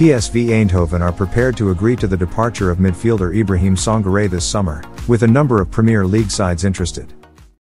PSV Eindhoven are prepared to agree to the departure of midfielder Ibrahim Sangare this summer, with a number of Premier League sides interested.